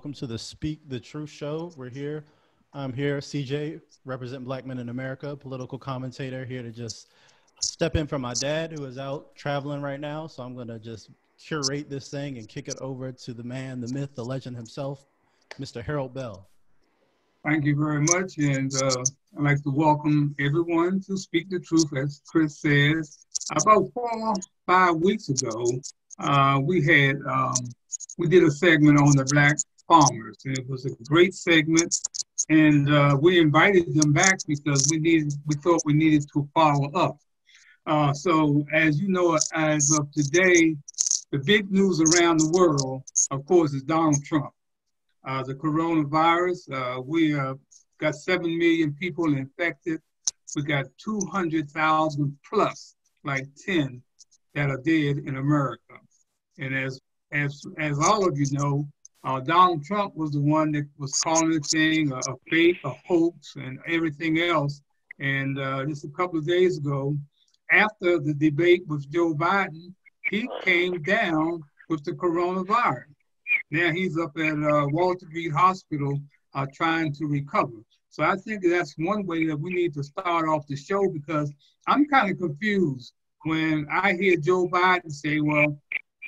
Welcome to the Speak the Truth show. We're here. I'm here, CJ, represent Black Men in America, political commentator, here to just step in for my dad who is out traveling right now. So I'm going to just curate this thing and kick it over to the man, the myth, the legend himself, Mr. Harold Bell. Thank you very much. And uh, I'd like to welcome everyone to Speak the Truth, as Chris says. About four, five weeks ago, uh, we had um, we did a segment on the black farmers, and it was a great segment. And uh, we invited them back because we needed we thought we needed to follow up. Uh, so, as you know, as of today, the big news around the world, of course, is Donald Trump. Uh, the coronavirus, uh, we uh, got 7 million people infected. We got 200,000 plus, like 10, that are dead in America. And as, as, as all of you know, uh, Donald Trump was the one that was calling the thing a, a fake, a hoax, and everything else. And uh, just a couple of days ago, after the debate with Joe Biden, he came down with the coronavirus. Now he's up at uh, Walter Reed Hospital uh, trying to recover. So I think that's one way that we need to start off the show because I'm kind of confused when I hear Joe Biden say, well,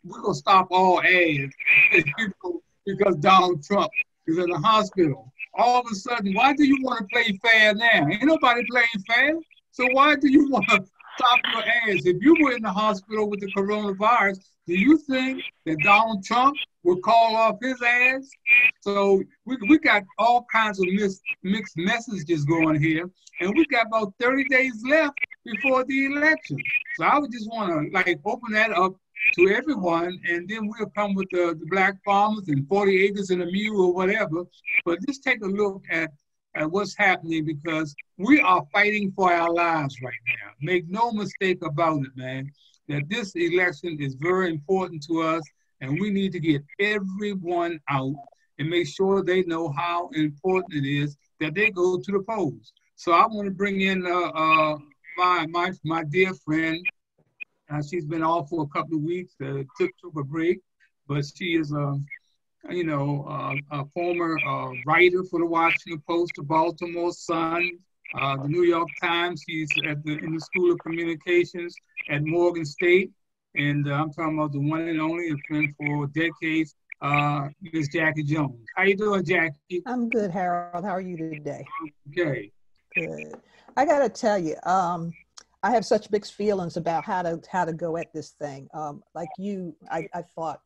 we're going to stop all ads because Donald Trump is in the hospital. All of a sudden, why do you want to play fair now? Ain't nobody playing fair. So why do you want to stop your ads? If you were in the hospital with the coronavirus, do you think that Donald Trump would call off his ads? So we, we got all kinds of mis, mixed messages going here, and we got about 30 days left before the election. So I would just want to like open that up to everyone, and then we'll come with the, the black farmers and 40 acres and a mule or whatever. But just take a look at, at what's happening because we are fighting for our lives right now. Make no mistake about it, man, that this election is very important to us, and we need to get everyone out and make sure they know how important it is that they go to the polls. So I want to bring in uh, uh, my, my, my dear friend, uh, she's been off for a couple of weeks, uh, took, took a break, but she is a, you know, uh, a former uh, writer for the Washington Post, the Baltimore Sun, uh, the New York Times. She's at the, in the School of Communications at Morgan State. And uh, I'm talking about the one and only, a friend for decades, Miss Jackie Jones. How you doing, Jackie? I'm good, Harold. How are you today? Okay. Good. I got to tell you, um, I have such mixed feelings about how to how to go at this thing. Um, like you, I, I thought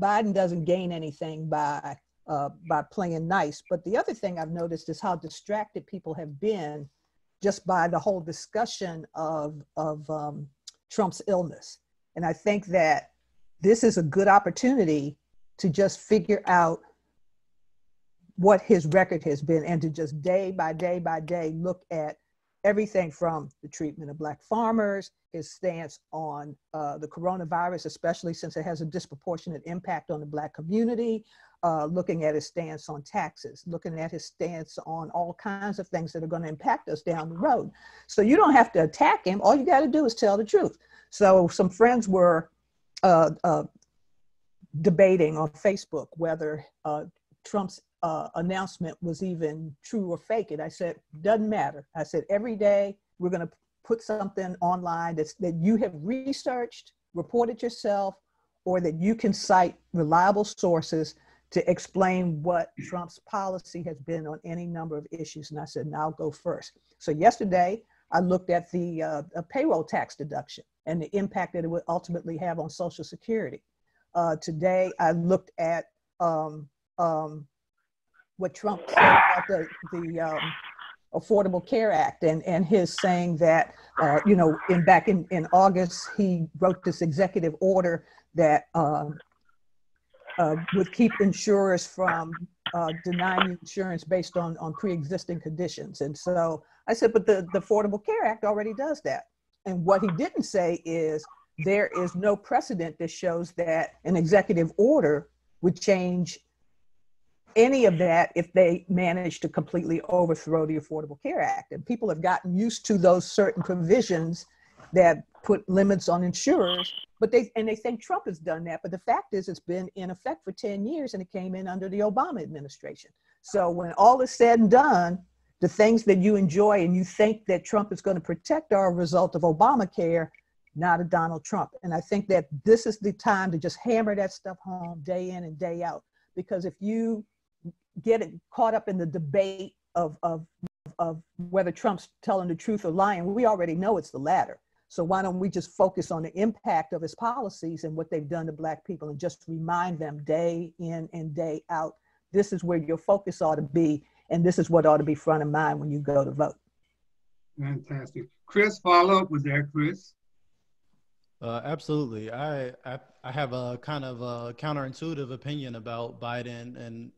Biden doesn't gain anything by uh, by playing nice. But the other thing I've noticed is how distracted people have been just by the whole discussion of of um, Trump's illness. And I think that this is a good opportunity to just figure out what his record has been and to just day by day by day look at everything from the treatment of Black farmers, his stance on uh, the coronavirus, especially since it has a disproportionate impact on the Black community, uh, looking at his stance on taxes, looking at his stance on all kinds of things that are going to impact us down the road. So you don't have to attack him. All you got to do is tell the truth. So some friends were uh, uh debating on Facebook whether uh, Trump's uh, announcement was even true or fake. And I said, doesn't matter. I said, every day we're going to put something online that's, that you have researched, reported yourself, or that you can cite reliable sources to explain what Trump's policy has been on any number of issues. And I said, now I'll go first. So yesterday, I looked at the uh, payroll tax deduction and the impact that it would ultimately have on Social Security. Uh, today, I looked at um, um, what Trump said about the, the um, Affordable Care Act and, and his saying that, uh, you know, in back in, in August, he wrote this executive order that um, uh, would keep insurers from uh, denying insurance based on, on pre-existing conditions. And so I said, but the, the Affordable Care Act already does that. And what he didn't say is there is no precedent that shows that an executive order would change any of that if they manage to completely overthrow the Affordable Care Act. And people have gotten used to those certain provisions that put limits on insurers, but they and they think Trump has done that. But the fact is, it's been in effect for 10 years, and it came in under the Obama administration. So when all is said and done, the things that you enjoy and you think that Trump is going to protect are a result of Obamacare, not a Donald Trump. And I think that this is the time to just hammer that stuff home day in and day out. Because if you get caught up in the debate of, of, of whether Trump's telling the truth or lying, we already know it's the latter. So why don't we just focus on the impact of his policies and what they've done to Black people and just remind them day in and day out, this is where your focus ought to be, and this is what ought to be front of mind when you go to vote. Fantastic. Chris, follow up with that, Chris. Uh, absolutely. I, I, I have a kind of a counterintuitive opinion about Biden and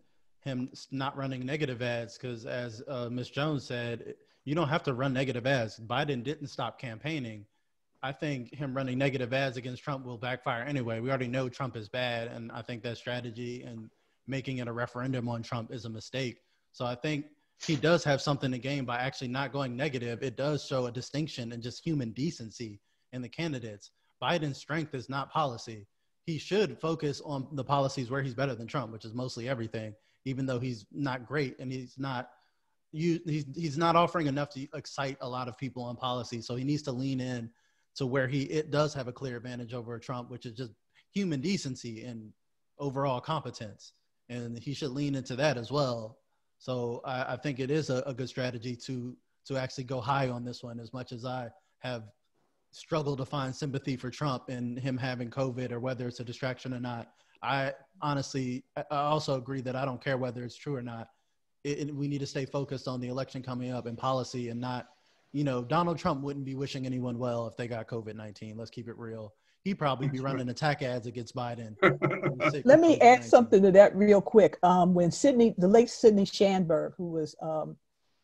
him not running negative ads because, as uh, Ms. Jones said, you don't have to run negative ads. Biden didn't stop campaigning. I think him running negative ads against Trump will backfire anyway. We already know Trump is bad, and I think that strategy and making it a referendum on Trump is a mistake. So I think he does have something to gain by actually not going negative. It does show a distinction and just human decency in the candidates. Biden's strength is not policy. He should focus on the policies where he's better than Trump, which is mostly everything, even though he's not great and he's not you he's, he's not offering enough to excite a lot of people on policy. So he needs to lean in to where he it does have a clear advantage over Trump, which is just human decency and overall competence, and he should lean into that as well. So I, I think it is a, a, good strategy to to actually go high on this one. As much as I have struggled to find sympathy for Trump and him having COVID or whether it's a distraction or not, I honestly I also agree that I don't care whether it's true or not. It, it, we need to stay focused on the election coming up and policy and not you know, Donald Trump wouldn't be wishing anyone well if they got COVID 19. Let's keep it real. He'd probably be running attack ads against Biden. Let me add something to that real quick. Um, when Sydney, the late Sydney Schanberg, who was um,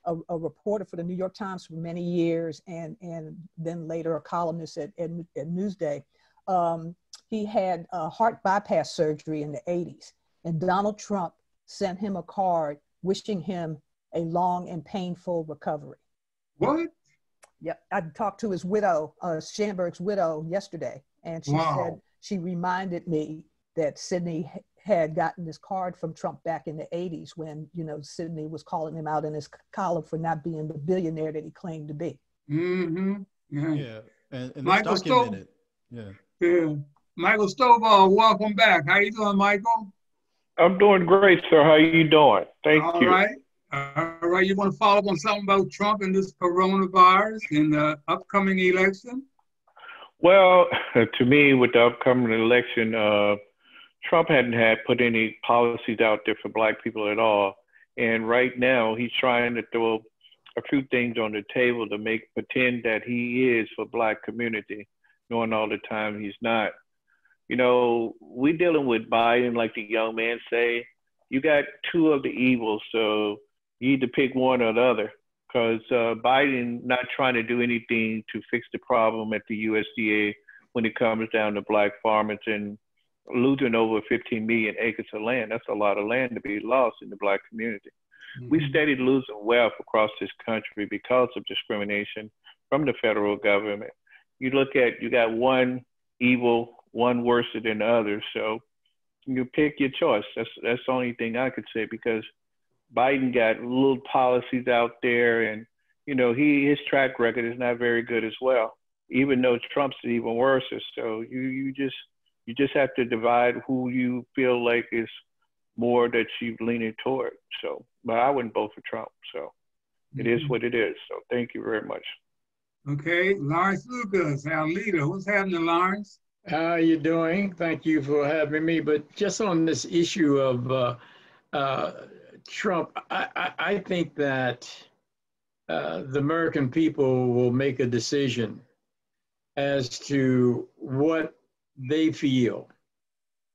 a, a, reporter for the New York Times for many years and, and then later a columnist at, at, at Newsday, um, he had a heart bypass surgery in the 80s. And Donald Trump sent him a card wishing him a long and painful recovery. What? Yeah, I talked to his widow, uh, Schanberg's widow, yesterday, and she wow. said she reminded me that Sydney had gotten this card from Trump back in the 80s when, you know, Sydney was calling him out in his column for not being the billionaire that he claimed to be. Mm-hmm. Yeah. yeah. And, and Michael Stovall. Yeah. Yeah. Michael Stovall, welcome back. How you doing, Michael? I'm doing great, sir. How are you doing? Thank All you. All right. All right, you want to follow up on something about Trump and this coronavirus in the upcoming election? Well, to me, with the upcoming election, uh, Trump hadn't had put any policies out there for Black people at all, and right now he's trying to throw a few things on the table to make pretend that he is for Black community, knowing all the time he's not. You know, we're dealing with Biden, like the young man say. You got two of the evils, so you need to pick one or the other because uh, Biden not trying to do anything to fix the problem at the USDA when it comes down to black farmers and losing over 15 million acres of land. That's a lot of land to be lost in the black community. Mm-hmm. We steady losing wealth across this country because of discrimination from the federal government. You look at you got one evil, one worse than the other. So you pick your choice. That's that's the only thing I could say because Biden got little policies out there, and you know he his track record is not very good as well. Even though Trump's even worse, so you you just you just have to divide who you feel like is more that you leaning toward. So, but I wouldn't vote for Trump. So, it mm-hmm. is what it is. So, thank you very much. Okay, Lawrence Lucas, our leader. What's happening, Lawrence? How are you doing? Thank you for having me. But just on this issue of uh, uh, Trump, I, I, I think that uh, the American people will make a decision as to what they feel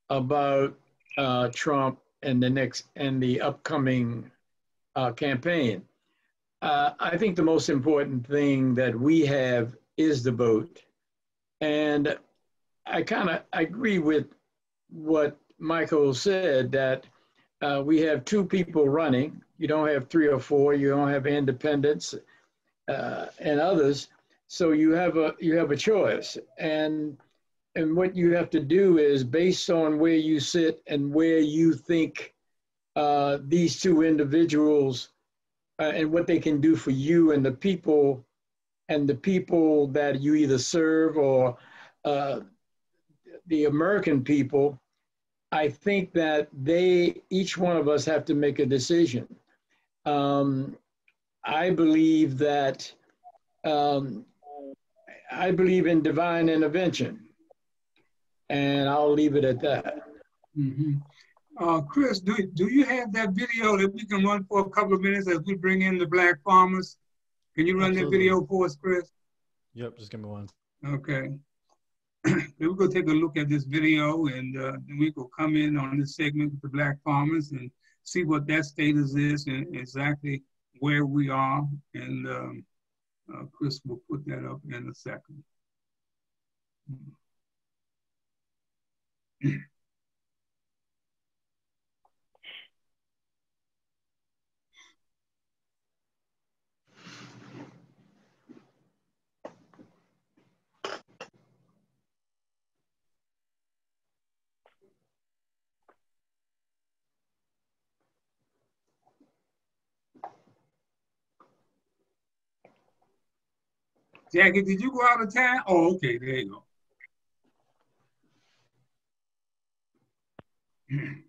about uh, Trump and the next and the upcoming uh, campaign. Uh, I think the most important thing that we have is the vote, and I kind of agree with what Michael said that uh, we have two people running. You don't have three or four. You don't have independents uh, and others. so you have a you have a choice, and and what you have to do is based on where you sit and where you think uh, these two individuals uh, and what they can do for you and the people and the people that you either serve or uh, the American people, I think that they, each one of us have to make a decision. Um, I believe that, um, I believe in divine intervention. And I'll leave it at that. Mhm. Uh, Chris, do, do you have that video that we can run for a couple of minutes as we bring in the black farmers? Can you run that video for us, Chris? Yep, just give me one. Okay. Then we're gonna take a look at this video and uh, then we will come in on this segment with the black farmers and see what that status is and exactly where we are. And um, uh, Chris will put that up in a second. Jackie, did you go out of town? Oh, okay, there you go.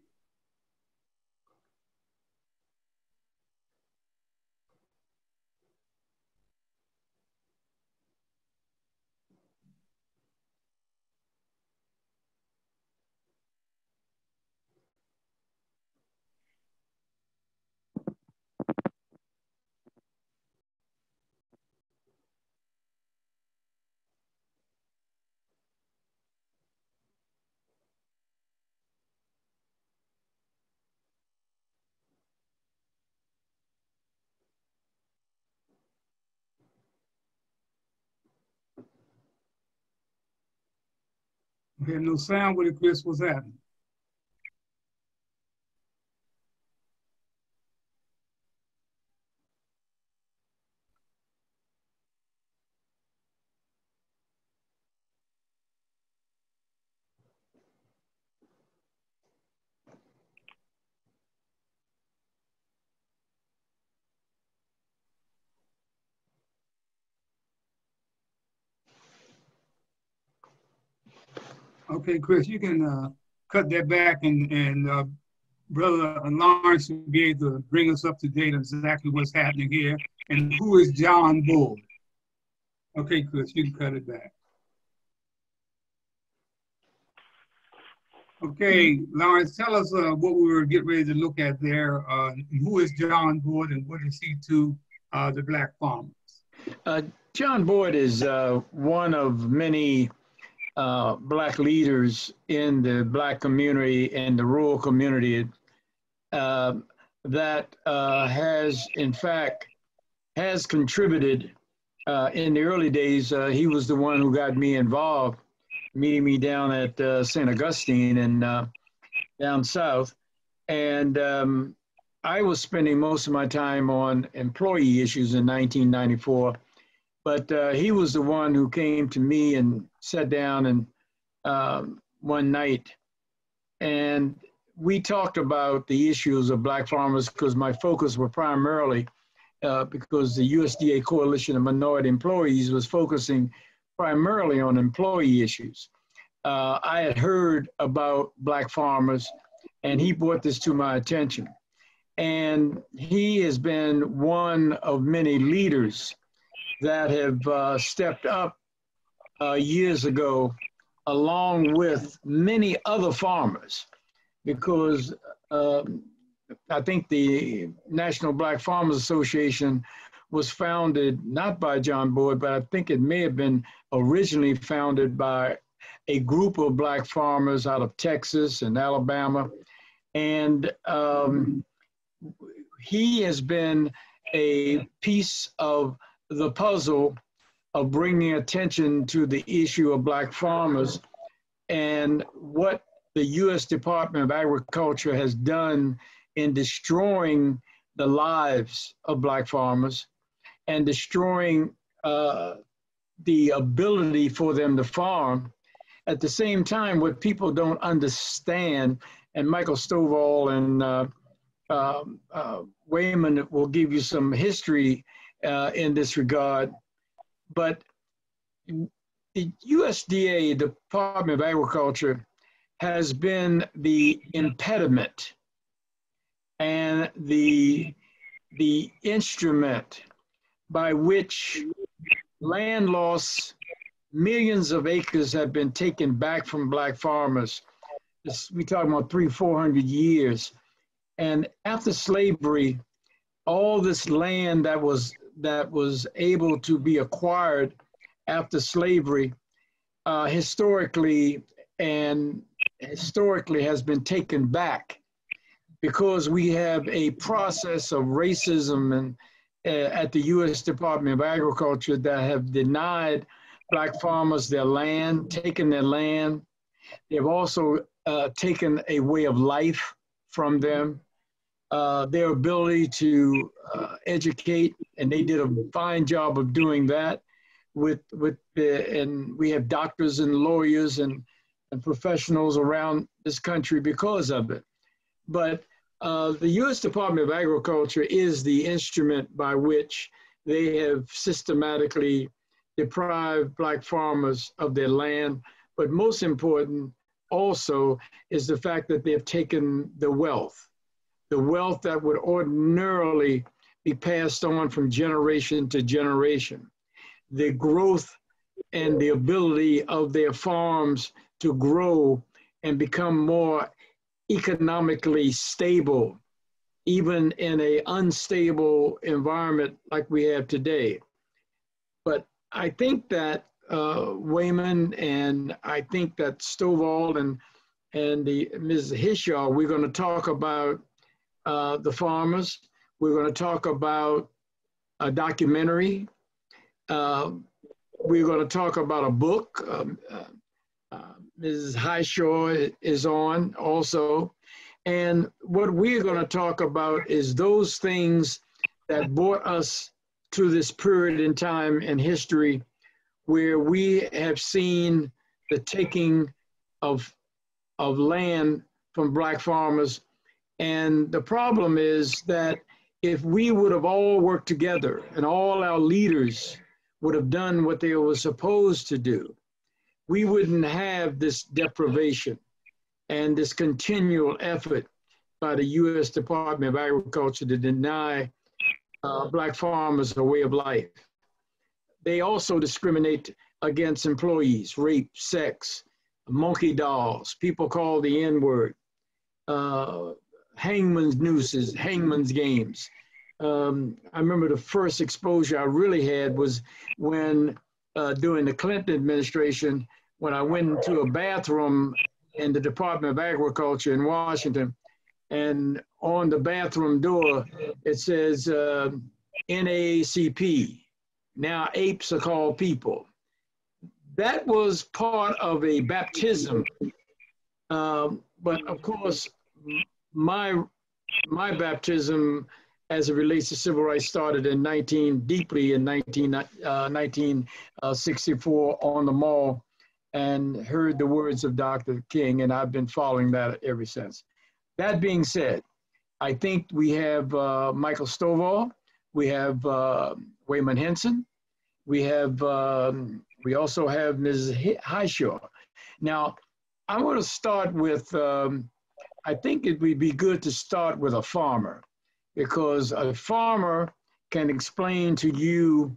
We had no sound with it, Chris. What's happening? Okay, Chris, you can uh, cut that back and, and uh, Brother Lawrence will be able to bring us up to date on exactly what's happening here and who is John Bull. Okay, Chris, you can cut it back. Okay, Lawrence, tell us uh, what we were getting ready to look at there. Uh, who is John Boyd and what is he to uh, the black farmers? Uh, John Boyd is uh, one of many uh, black leaders in the black community and the rural community uh, that uh, has, in fact, has contributed. Uh, in the early days, uh, he was the one who got me involved, meeting me down at uh, St. Augustine and down south. And um, I was spending most of my time on employee issues in 1994 but uh, he was the one who came to me and sat down and um, one night and we talked about the issues of black farmers because my focus were primarily uh, because the USDA Coalition of Minority Employees was focusing primarily on employee issues. Uh, I had heard about black farmers and he brought this to my attention. And he has been one of many leaders that have uh, stepped up uh, years ago, along with many other farmers, because um, I think the National Black Farmers Association was founded not by John Boyd, but I think it may have been originally founded by a group of black farmers out of Texas and Alabama. And um, he has been a piece of the puzzle of bringing attention to the issue of black farmers and what the U.S. Department of Agriculture has done in destroying the lives of black farmers and destroying uh, the ability for them to farm. At the same time, what people don't understand, and Michael Stovall and uh, uh, uh, Waymon will give you some history uh, in this regard, but the USDA, the Department of Agriculture, has been the impediment and the the instrument by which land loss, millions of acres have been taken back from black farmers. This, we talk about three, 400 years. And after slavery, all this land that was that was able to be acquired after slavery, uh, historically and historically has been taken back because we have a process of racism and uh, at the U.S. Department of Agriculture that have denied black farmers their land, taken their land. They've also uh, taken a way of life from them, uh, their ability to uh, educate, and they did a fine job of doing that. With with the, and we have doctors and lawyers and, and professionals around this country because of it. But uh, the U.S. Department of Agriculture is the instrument by which they have systematically deprived black farmers of their land. But most important also is the fact that they've taken the wealth, the wealth that would ordinarily be passed on from generation to generation. The growth and the ability of their farms to grow and become more economically stable, even in an unstable environment like we have today. But I think that uh, Waymon and I think that Stovall and and the Ms. Hishaw, we're going to talk about uh, the farmers. We're going to talk about a documentary. Uh, we're going to talk about a book. Um, uh, Mrs. Hishaw is on also. And what we're going to talk about is those things that brought us to this period in time in history where we have seen the taking of, of land from black farmers. And the problem is that if we would have all worked together and all our leaders would have done what they were supposed to do, we wouldn't have this deprivation and this continual effort by the U.S. Department of Agriculture to deny uh, black farmers a way of life. They also discriminate against employees, rape, sex, monkey dolls, people call the N-word, uh, hangman's nooses, hangman's games. Um, I remember the first exposure I really had was when uh, during the Clinton administration, when I went into a bathroom in the Department of Agriculture in Washington, and on the bathroom door it says uh, NAACP. Now apes are called people. That was part of a baptism, um, but of course, my my baptism as it relates to civil rights started in 19 deeply in 19, uh, 1964 on the mall and heard the words of Dr. King, and I've been following that ever since. That being said, I think we have uh, Michael Stovall, we have uh, Waymon Hinson, we have um, we also have Ms. Hishaw. Now, I'm going to start with. Um, I think it would be good to start with a farmer because a farmer can explain to you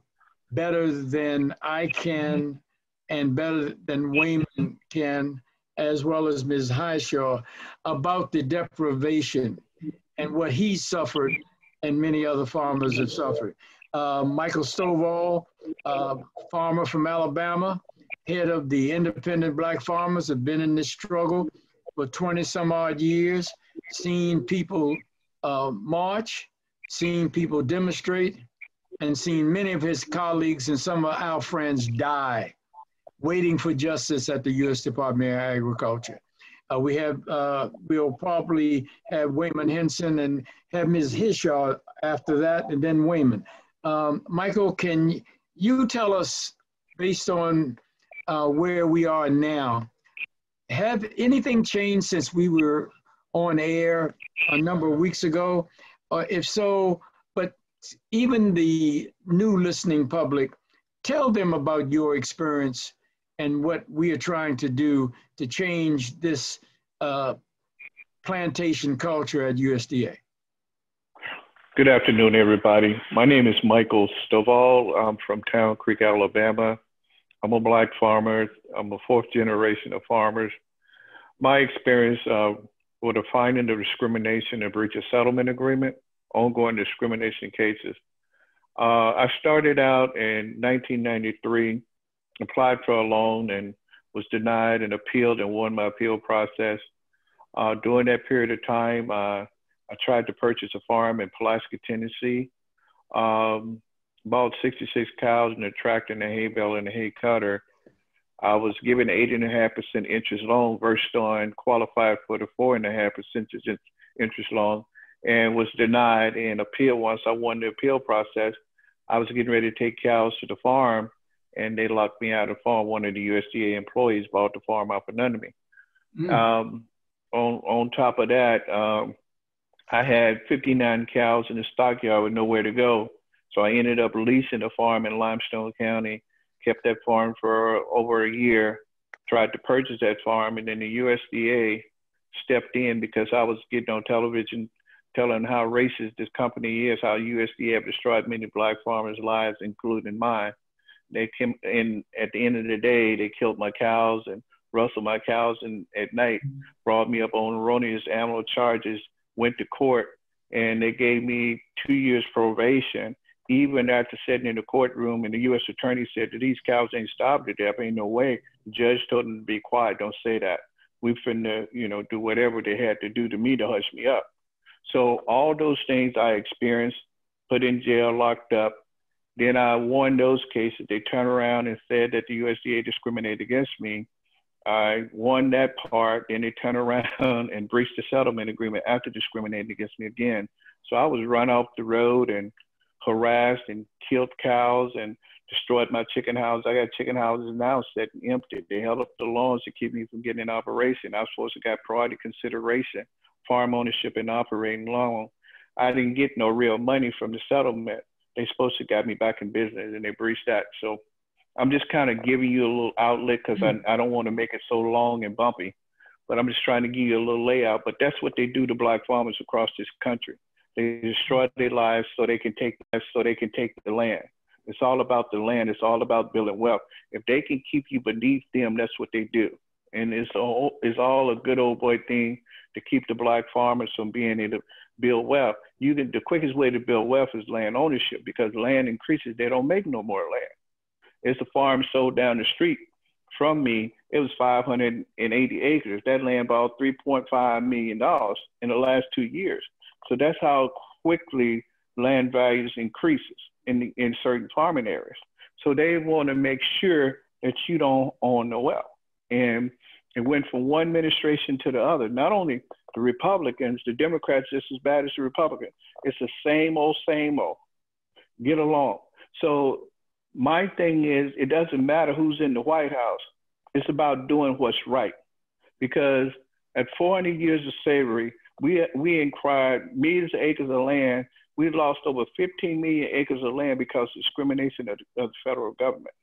better than I can and better than Waymon can, as well as Ms. Hishaw, about the deprivation and what he suffered and many other farmers have suffered. Uh, Michael Stovall, uh, farmer from Alabama, head of the Independent Black Farmers, have been in this struggle for 20 some odd years, seen people uh, march, seen people demonstrate, and seen many of his colleagues and some of our friends die waiting for justice at the U.S. Department of Agriculture. Uh, we have, uh, we'll probably have Waymon Hinson and have Ms. Hishaw after that, and then Waymon. Um, Michael, can you tell us based on uh, where we are now, have anything changed since we were on air a number of weeks ago? Uh, if so, but even the new listening public, tell them about your experience and what we are trying to do to change this uh, plantation culture at USDA. Good afternoon, everybody. My name is Michael Stovall. I'm from Town Creek, Alabama. I'm a black farmer. I'm a fourth generation of farmers. My experience uh, with the finding of discrimination and breach of settlement agreement, ongoing discrimination cases. Uh, I started out in 1993, applied for a loan and was denied and appealed and won my appeal process. Uh, during that period of time, uh, I tried to purchase a farm in Pulaski, Tennessee. Um, bought 66 cows and a tractor and a hay bale and a hay cutter. I was given 8.5% interest loan versed on qualified for the 4.5% interest loan and was denied and appeal once I won the appeal process. I was getting ready to take cows to the farm and they locked me out of the farm. One of the USDA employees bought the farm out from under me. Mm. Um, on, on top of that, um, I had 59 cows in the stockyard with nowhere to go. So I ended up leasing a farm in Limestone County, kept that farm for over a year, tried to purchase that farm, and then the USDA stepped in because I was getting on television telling how racist this company is, how USDA have destroyed many black farmers' lives, including mine. They came in at the end of the day, they killed my cows and rustled my cows and at night brought me up on erroneous animal charges went to court and they gave me two years probation, even after sitting in the courtroom and the U.S. attorney said that these cows ain't starved to death. Ain't no way. The judge told them to be quiet. Don't say that. We finna, you know, do whatever they had to do to me to hush me up. So all those things I experienced, put in jail, locked up. Then I won those cases. They turned around and said that the USDA discriminated against me. I won that part, then they turned around and breached the settlement agreement after discriminating against me again. So I was run off the road and harassed and killed cows and destroyed my chicken house. I got chicken houses now sitting empty. They held up the loans to keep me from getting an operation. I was supposed to get priority consideration, farm ownership and operating loan. I didn't get no real money from the settlement. They supposed to got me back in business and they breached that. So I'm just kind of giving you a little outlet because mm-hmm. I, I don't want to make it so long and bumpy, but I'm just trying to give you a little layout. But that's what they do to black farmers across this country. They destroy their lives so they can take so they can take the land. It's all about the land. It's all about building wealth. If they can keep you beneath them, that's what they do. And it's all it's all a good old boy thing to keep the black farmers from being able to build wealth. You can, the quickest way to build wealth is land ownership because land increases. They don't make no more land. It's a farm sold down the street from me. It was 580 acres. That land bought $3.5 million in the last two years. So that's how quickly land values increases in, the, in certain farming areas. So they want to make sure that you don't own the well. And it went from one administration to the other. Not only the Republicans, the Democrats just as bad as the Republicans. It's the same old, same old. Get along. So my thing is, it doesn't matter who's in the White House. It's about doing what's right. Because at 400 years of slavery, we, we acquired millions of acres of land. We lost over 15 million acres of land because of discrimination of the, of the federal government.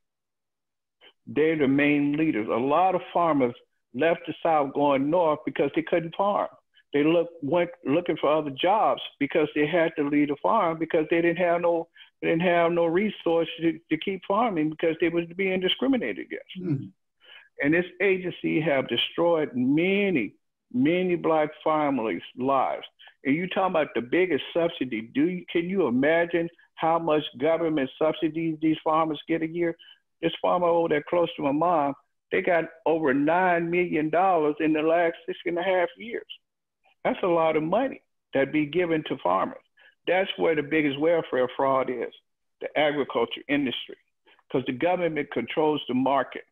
They're the main leaders. A lot of farmers left the South going north because they couldn't farm. They look, went looking for other jobs because they had to leave the farm because they didn't have no they didn't have no resources to, to keep farming because they was being discriminated against. Mm. And this agency have destroyed many, many black families' lives. And you talking about the biggest subsidy? Do you can you imagine how much government subsidies these farmers get a year? This farmer over there close to my mom, they got over nine million dollars in the last six and a half years. That's a lot of money that be given to farmers. That's where the biggest welfare fraud is the agriculture industry, because the government controls the market.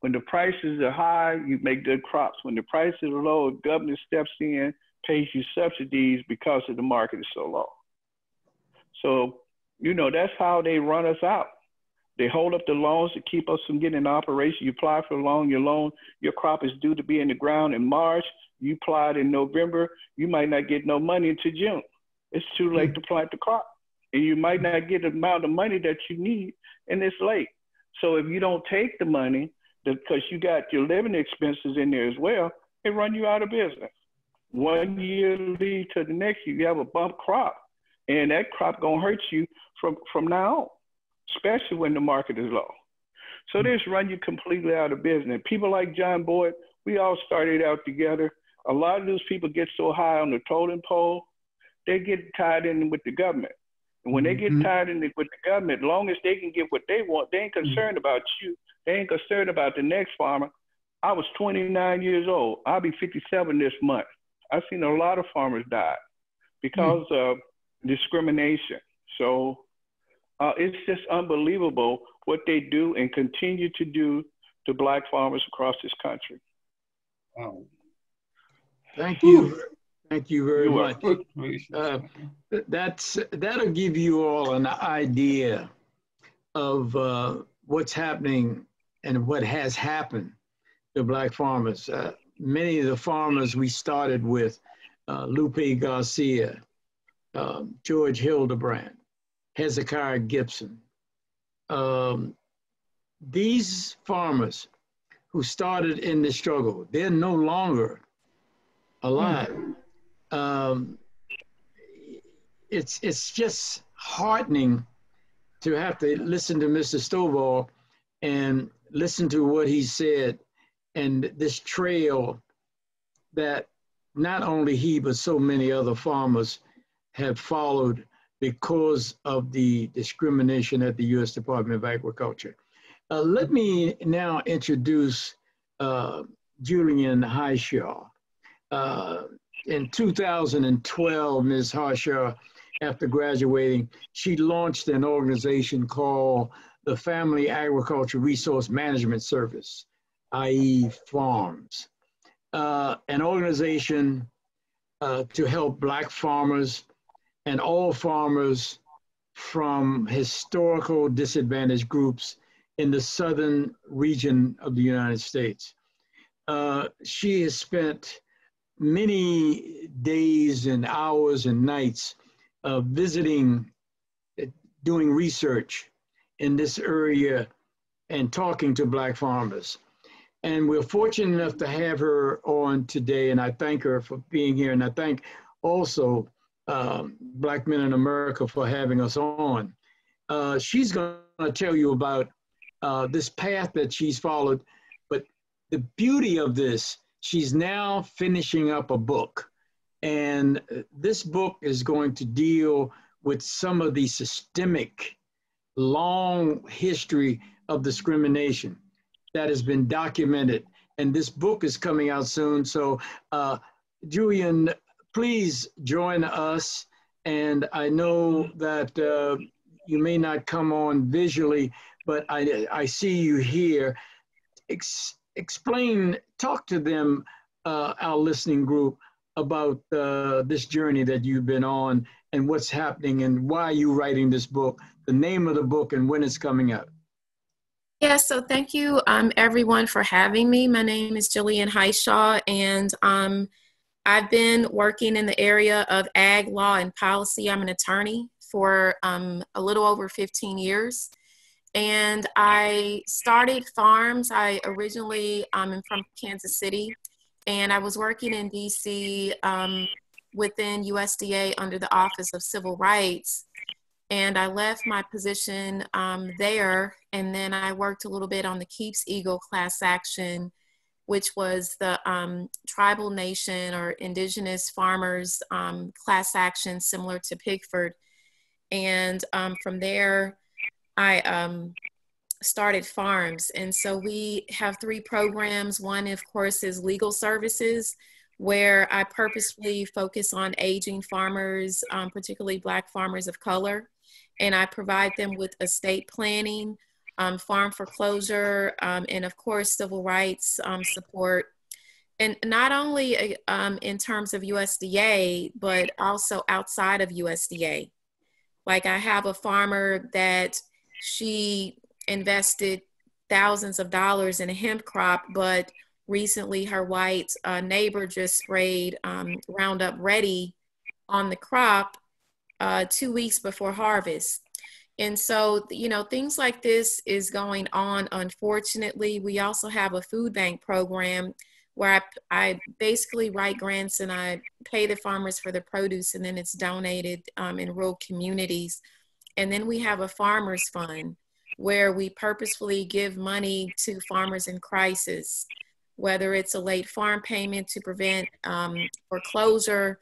When the prices are high, you make good crops. When the prices are low, the government steps in, pays you subsidies because of the market is so low. So, you know, that's how they run us out. They hold up the loans to keep us from getting an operation. You apply for a loan, your loan, your crop is due to be in the ground in March. You applied in November, you might not get no money until June. It's too late to plant the crop. And you might not get the amount of money that you need, and it's late. So if you don't take the money, because you got your living expenses in there as well, it run you out of business. One year lead to the next, you have a bump crop, and that crop gonna hurt you from from now on, especially when the market is low. So this run you completely out of business. People like John Boyd, we all started out together. A lot of those people get so high on the totem pole, they get tied in with the government. And when they get mm-hmm. tied in with the government, long as they can get what they want, they ain't concerned mm-hmm. about you. They ain't concerned about the next farmer. I was 29 years old. I'll be 57 this month. I've seen a lot of farmers die because mm-hmm. of discrimination. So uh, it's just unbelievable what they do and continue to do to black farmers across this country. Wow. Thank you. Thank you very much. Uh, that's that'll give you all an idea of uh, what's happening and what has happened to black farmers. Uh, many of the farmers we started with, uh, Lupe Garcia, um, George Hildebrand, Hezekiah Gibson. Um, these farmers who started in the struggle, they're no longer alive. Mm-hmm um, it's it's just heartening to have to listen to Mr. Stovall and listen to what he said and this trail that not only he but so many other farmers have followed because of the discrimination at the U.S. Department of Agriculture. Uh, let me now introduce uh, Jillian Hishaw. Uh, in 2012, Ms. Hishaw, after graduating, she launched an organization called the Family Agriculture Resource Management Service, i.e. FARMS, uh, an organization uh, to help Black farmers and all farmers from historical disadvantaged groups in the southern region of the United States. Uh, she has spent many days and hours and nights of visiting, doing research in this area and talking to Black farmers. And we're fortunate enough to have her on today, and I thank her for being here. And I thank also um, Black Men in America for having us on. Uh, she's going to tell you about uh, this path that she's followed. But the beauty of this she's now finishing up a book. And this book is going to deal with some of the systemic, long history of discrimination that has been documented. And this book is coming out soon. So, uh, Jillian, please join us. And I know that uh, you may not come on visually, but I, I see you here. Ex explain, talk to them, uh, our listening group, about uh, this journey that you've been on and what's happening and why you writing this book, the name of the book, and when it's coming out. Yeah, so thank you um, everyone for having me. My name is Jillian Hishaw, and um, I've been working in the area of ag law and policy. I'm an attorney for um, a little over 15 years and I started farms. I originally um, am from Kansas City, and I was working in DC um, within USDA under the Office of Civil Rights. And I left my position um, there, and then I worked a little bit on the Keepseagle class action, which was the um, tribal nation or indigenous farmers um, class action similar to Pigford. And um, from there, I um, started farms. And so we have three programs. One, of course, is legal services, where I purposefully focus on aging farmers, um, particularly Black farmers of color. And I provide them with estate planning, um, farm foreclosure, um, and of course, civil rights um, support. And not only um, in terms of USDA, but also outside of USDA. Like I have a farmer that she invested thousands of dollars in a hemp crop, but recently her white uh, neighbor just sprayed um, Roundup Ready on the crop uh, two weeks before harvest. And so, you know, things like this is going on. Unfortunately, we also have a food bank program where I, I basically write grants and I pay the farmers for the produce and then it's donated um, in rural communities. And then we have a farmers fund where we purposefully give money to farmers in crisis, whether it's a late farm payment to prevent um, foreclosure,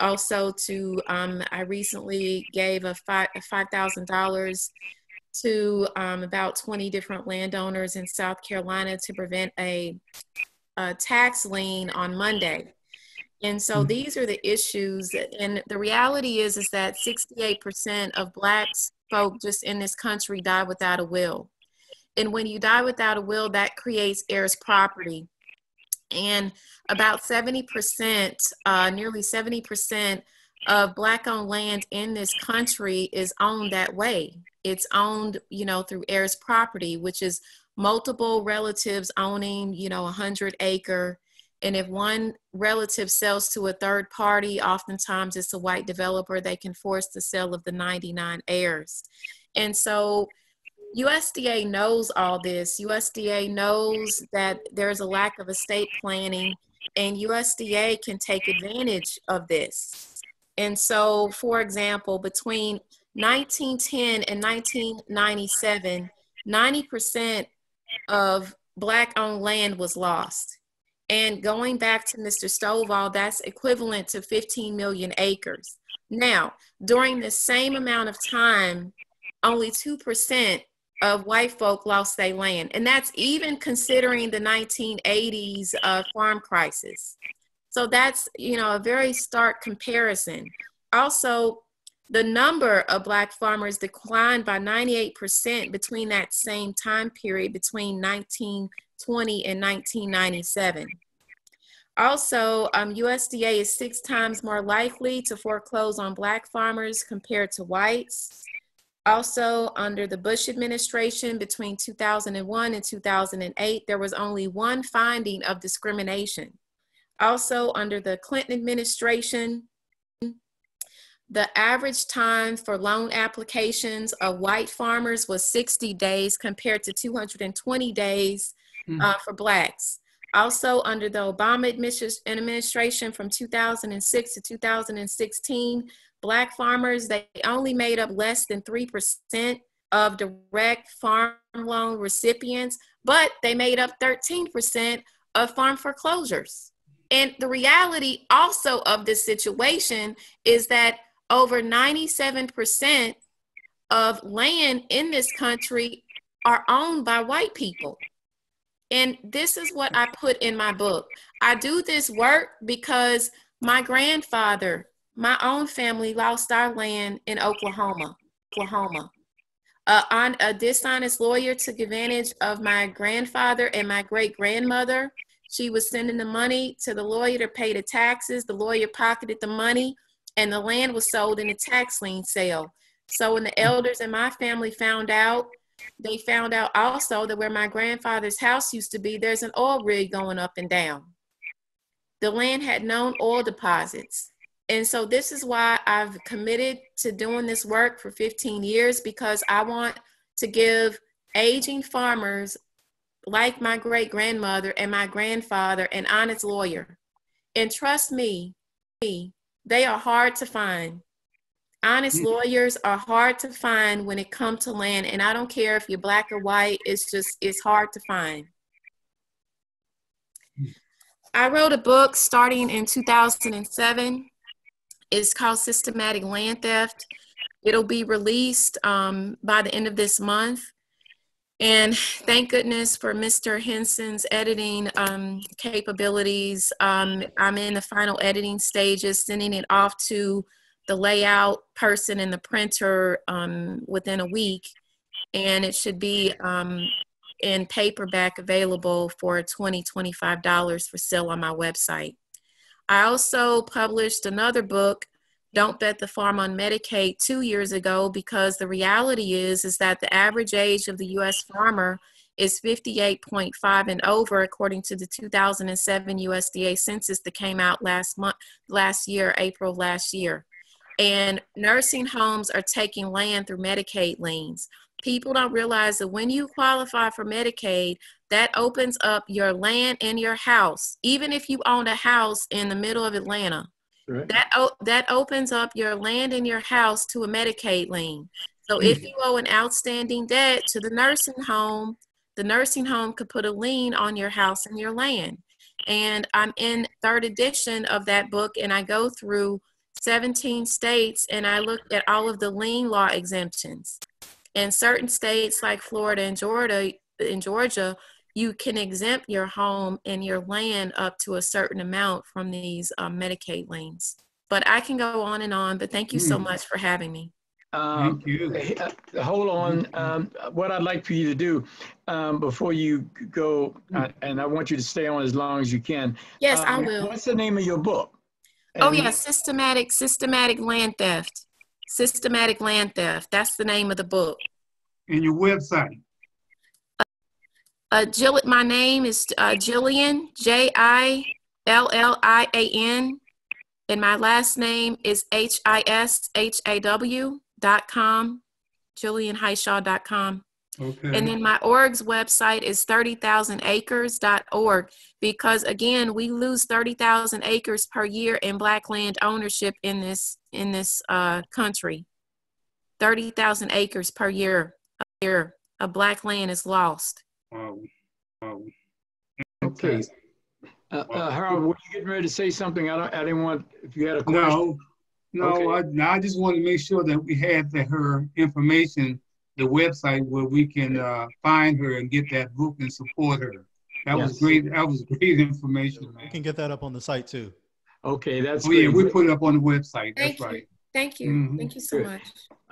also to, um, I recently gave a $5,000 to um, about 20 different landowners in South Carolina to prevent a a tax lien on Monday. And so mm-hmm. these are the issues. And the reality is, is that 68% of blacks folk just in this country die without a will. And when you die without a will, that creates heirs property. And about 70%, uh, nearly 70% of black owned land in this country is owned that way. It's owned, you know, through heirs property, which is multiple relatives owning, you know, a hundred acre. And if one relative sells to a third party, oftentimes it's a white developer, they can force the sale of the 99 heirs. And so USDA knows all this. USDA knows that there's a lack of estate planning, and USDA can take advantage of this. And so, for example, between 1910 and 1997, 90% of black owned land was lost. And going back to Mr. Stovall, that's equivalent to 15 million acres. Now, during the same amount of time, only 2% of white folk lost their land. And that's even considering the 1980s uh, farm crisis. So that's, you know, a very stark comparison. Also, the number of Black farmers declined by 98% between that same time period, between 1920 and 1997. Also, um, USDA is six times more likely to foreclose on Black farmers compared to whites. Also, under the Bush administration between 2001 and 2008, there was only one finding of discrimination. Also, under the Clinton administration, the average time for loan applications of white farmers was 60 days compared to 220 days mm. uh, for blacks. Also, under the Obama administration from 2006 to 2016, black farmers, they only made up less than 3% of direct farm loan recipients, but they made up 13% of farm foreclosures. And the reality also of this situation is that over 97% of land in this country are owned by white people. And this is what I put in my book. I do this work because my grandfather, my own family lost our land in Oklahoma, Oklahoma. Uh, a dishonest lawyer took advantage of my grandfather and my great grandmother. She was sending the money to the lawyer to pay the taxes. The lawyer pocketed the money and the land was sold in a tax lien sale. So when the elders in my family found out, they found out also that where my grandfather's house used to be, there's an oil rig going up and down. The land had known oil deposits. And so this is why I've committed to doing this work for 15 years because I want to give aging farmers like my great grandmother and my grandfather an honest lawyer. And trust me, they are hard to find. Honest mm. lawyers are hard to find when it comes to land, and I don't care if you're black or white, it's just, it's hard to find. I wrote a book starting in 2007. It's called Systematic Land Theft. It'll be released um, by the end of this month. And thank goodness for Mr. Hinson's editing um, capabilities. Um, I'm in the final editing stages, sending it off to the layout person in the printer um, within a week. And it should be um, in paperback available for $20, $25 for sale on my website. I also published another book Don't Bet the Farm on Medicaid two years ago because the reality is is that the average age of the U.S. farmer is 58.5 and over, according to the 2007 USDA census that came out last month, last year, April last year. And nursing homes are taking land through Medicaid liens. People don't realize that when you qualify for Medicaid, that opens up your land and your house. Even if you own a house in the middle of Atlanta, right. that that opens up your land and your house to a Medicaid lien. So if hmm. you owe an outstanding debt to the nursing home, the nursing home could put a lien on your house and your land. And I'm in third edition of that book, and I go through 17 states and I look at all of the lien law exemptions. In certain states like Florida and Georgia, in Georgia, you can exempt your home and your land up to a certain amount from these um, Medicaid liens. But I can go on and on, but thank you so hmm. much for having me. Um, Thank you. Uh, hold on. Um, what I'd like for you to do um, before you go, uh, and I want you to stay on as long as you can. Yes, I um, will. What's the name of your book? Oh, and oh yeah, systematic systematic land theft. Systematic land theft. That's the name of the book. And your website. Uh, Jill, my name is uh, Jillian J I L L I A N, and my last name is H I S H A W dot com, JillianHishaw.com. Okay. And then my org's website is 30,000acres.org because again, we lose 30,000 acres per year in black land ownership in this in this uh, country. 30,000 acres per year a year of black land is lost. Wow. Wow. Okay. Uh, uh, Harold, were you getting ready to say something? I don't. I didn't want. If you had a question. No, no, okay. I, I just want to make sure that we had the, her information, the website where we can uh, find her and get that book and support her. That yes. was great. That was great information. Man. We can get that up on the site too. Okay, that's oh, yeah, we put it up on the website. Thank that's you. right. Thank you. Mm-hmm. Thank you so much.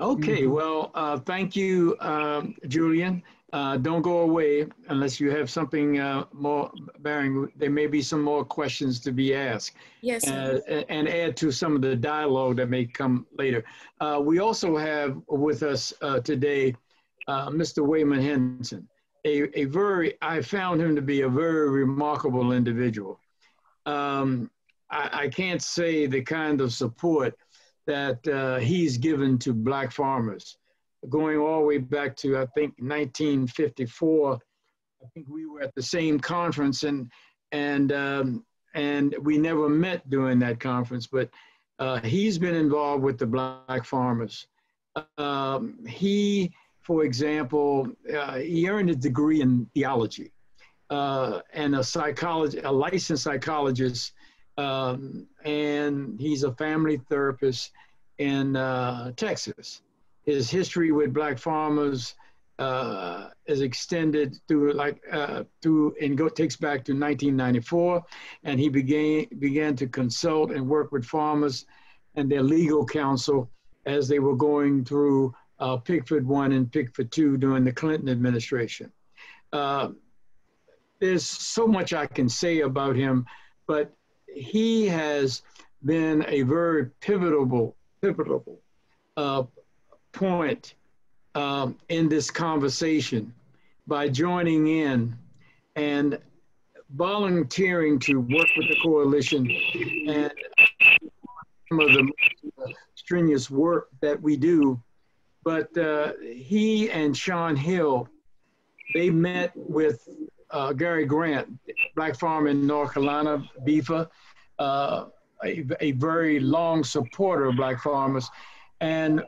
Okay, mm-hmm. well, uh, thank you, um, Julian. Uh, don't go away unless you have something uh, more bearing. There may be some more questions to be asked. Yes. Uh, and add to some of the dialogue that may come later. Uh, we also have with us uh, today uh, Mr. Waymon Hinson, a, a very, I found him to be a very remarkable individual. Um, I, I, can't say the kind of support that he's given to Black farmers going all the way back to, I think, 1954. I think we were at the same conference and, and, um, and we never met during that conference, but uh, he's been involved with the black farmers. Um, he, for example, uh, he earned a degree in theology uh, and a psychologist, a licensed psychologist, um, and he's a family therapist in uh, Texas his history with black farmers uh, is extended through like uh, through and go takes back to 1994, and he began began to consult and work with farmers and their legal counsel as they were going through uh, Pigford one and Pigford two during the Clinton administration. Uh, there's so much I can say about him, but he has been a very pivotal pivotal uh, point um, in this conversation by joining in and volunteering to work with the coalition and some of the strenuous work that we do. But uh, he and Sean Hill, they met with uh, Gary Grant, Black Farm in North Carolina, BIFA, uh, a, a very long supporter of Black farmers. And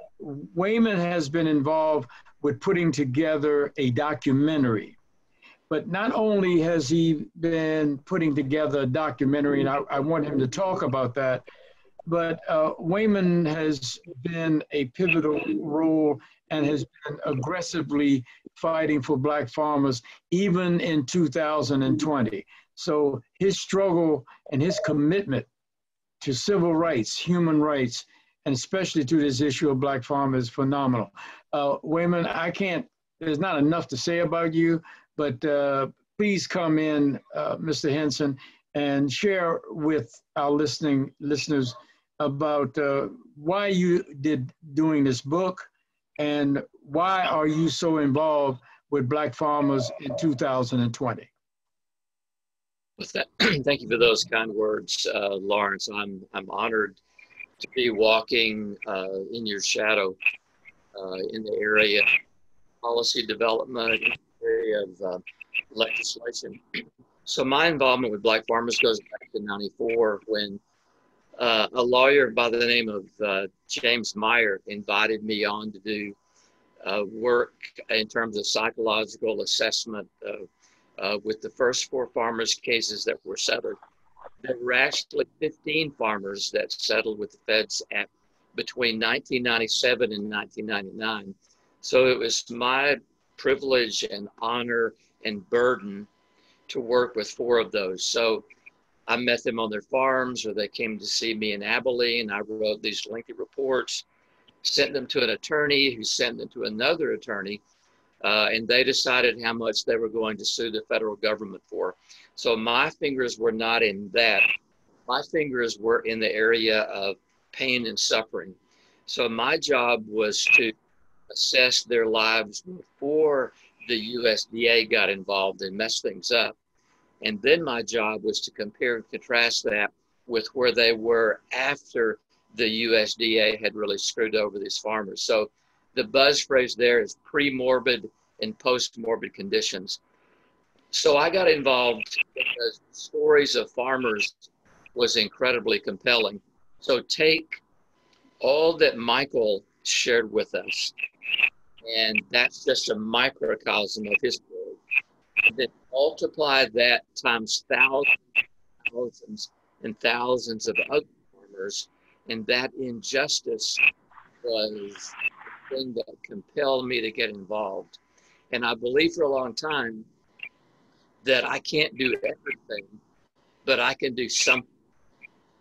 Waymon has been involved with putting together a documentary. But not only has he been putting together a documentary, and I, I want him to talk about that, but uh, Waymon has been a pivotal role and has been aggressively fighting for Black farmers even in 2020. So his struggle and his commitment to civil rights, human rights, and especially to this issue of black farmers, phenomenal. Uh, Waymon, I can't, there's not enough to say about you, but uh, please come in, uh, Mr. Hinson, and share with our listening listeners about uh, why you did doing this book and why are you so involved with Black Farmers in 2020? With that, thank you for those kind words, uh, Lawrence. I'm I'm honored to be walking uh, in your shadow uh, in the area of policy development, in the area of uh, legislation. So my involvement with Black Farmers goes back to '94 when uh, a lawyer by the name of uh, James Meyer invited me on to do uh, work in terms of psychological assessment uh, with the first four farmers' cases that were settled. There were actually 15 farmers that settled with the feds at between 1997 and 1999. So it was my privilege and honor and burden to work with four of those. So I met them on their farms or they came to see me in Abilene. And I wrote these lengthy reports, sent them to an attorney who sent them to another attorney, uh, and they decided how much they were going to sue the federal government for. So my fingers were not in that. My fingers were in the area of pain and suffering. So my job was to assess their lives before the USDA got involved and messed things up. And then my job was to compare and contrast that with where they were after the USDA had really screwed over these farmers. So the buzz phrase there is pre-morbid and post-morbid conditions. So I got involved because stories of farmers was incredibly compelling. So take all that Michael shared with us, and that's just a microcosm of his story. Then multiply that times thousands, thousands, and thousands of other farmers, and that injustice was the thing that compelled me to get involved. And I believe for a long time that I can't do everything, but I can do something.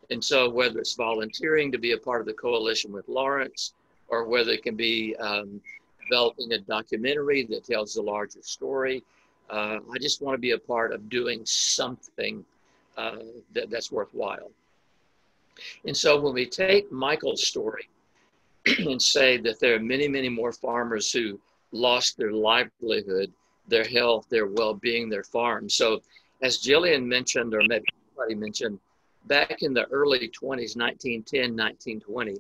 And so, whether it's volunteering to be a part of the coalition with Lawrence, or whether it can be um, developing a documentary that tells the larger story, uh, I just want to be a part of doing something uh, that, that's worthwhile. And so when we take Michael's story and say that there are many, many more farmers who lost their livelihood, their health, their well-being, their farm. So as Jillian mentioned, or maybe somebody mentioned, back in the early 20s, 1910, 1920,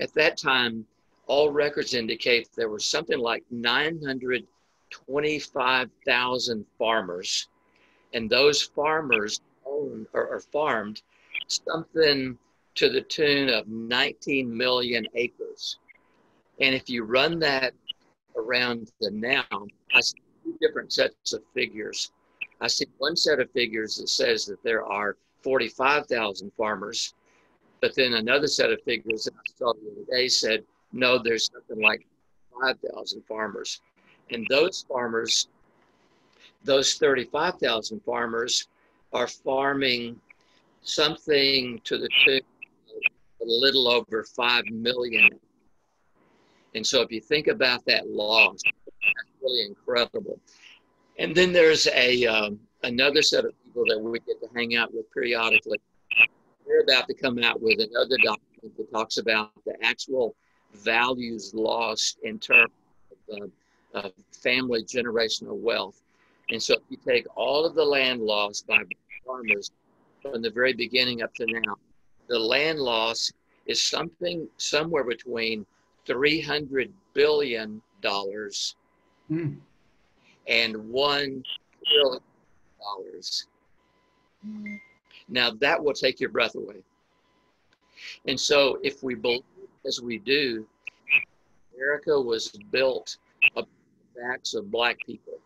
at that time, all records indicate there were something like 900 25,000 farmers, and those farmers own or, or farmed something to the tune of 19 million acres. And if you run that around the now, I see two different sets of figures. I see one set of figures that says that there are 45,000 farmers, but then another set of figures that I saw the other day said, no, there's something like 5,000 farmers. And those farmers, those 35,000 farmers, are farming something to the tune of a little over 5 million. And so if you think about that loss, that's really incredible. And then there's a um, another set of people that we get to hang out with periodically. We're about to come out with another document that talks about the actual values lost in terms of uh, uh, family generational wealth. And so if you take all of the land lost by farmers from the very beginning up to now, the land loss is something somewhere between $300 billion mm. and $1 trillion. Mm. Now that will take your breath away. And so if we believe as we do, America was built backs of black people,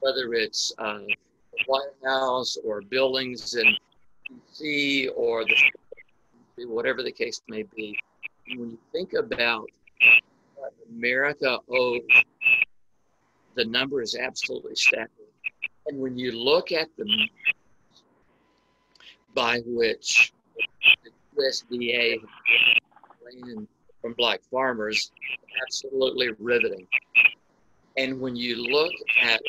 whether it's uh, the White House or buildings in D.C. or the whatever the case may be. When you think about what America owes, the number is absolutely staggering. And when you look at the by which the USDA land from black farmers, absolutely riveting. And when you look at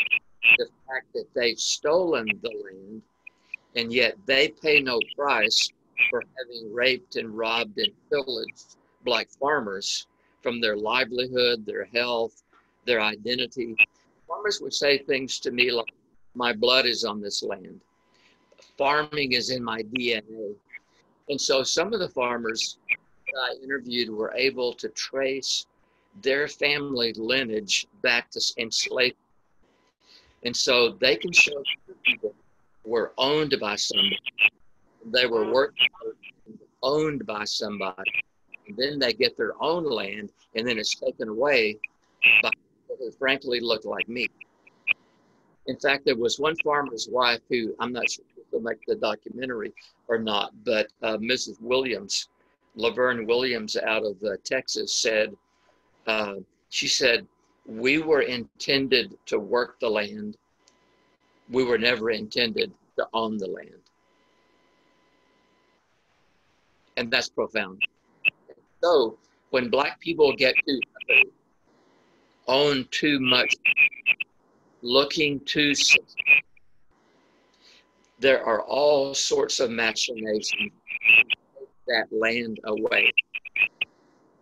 the fact that they've stolen the land and yet they pay no price for having raped and robbed and pillaged black farmers from their livelihood, their health, their identity. Farmers would say things to me like, My blood is on this land. Farming is in my DNA. And so some of the farmers that I interviewed were able to trace their family lineage back to enslavement. And so they can show people were owned by somebody. They were worked owned by somebody. And then they get their own land and then it's taken away by who frankly looked like me. In fact, there was one farmer's wife who I'm not sure if they'll make the documentary or not, but uh, Mrs. Williams, Laverne Williams out of uh, Texas said, uh, she said, we were intended to work the land. We were never intended to own the land. And that's profound. So when black people get to own too much, looking too there are all sorts of machinations that land away.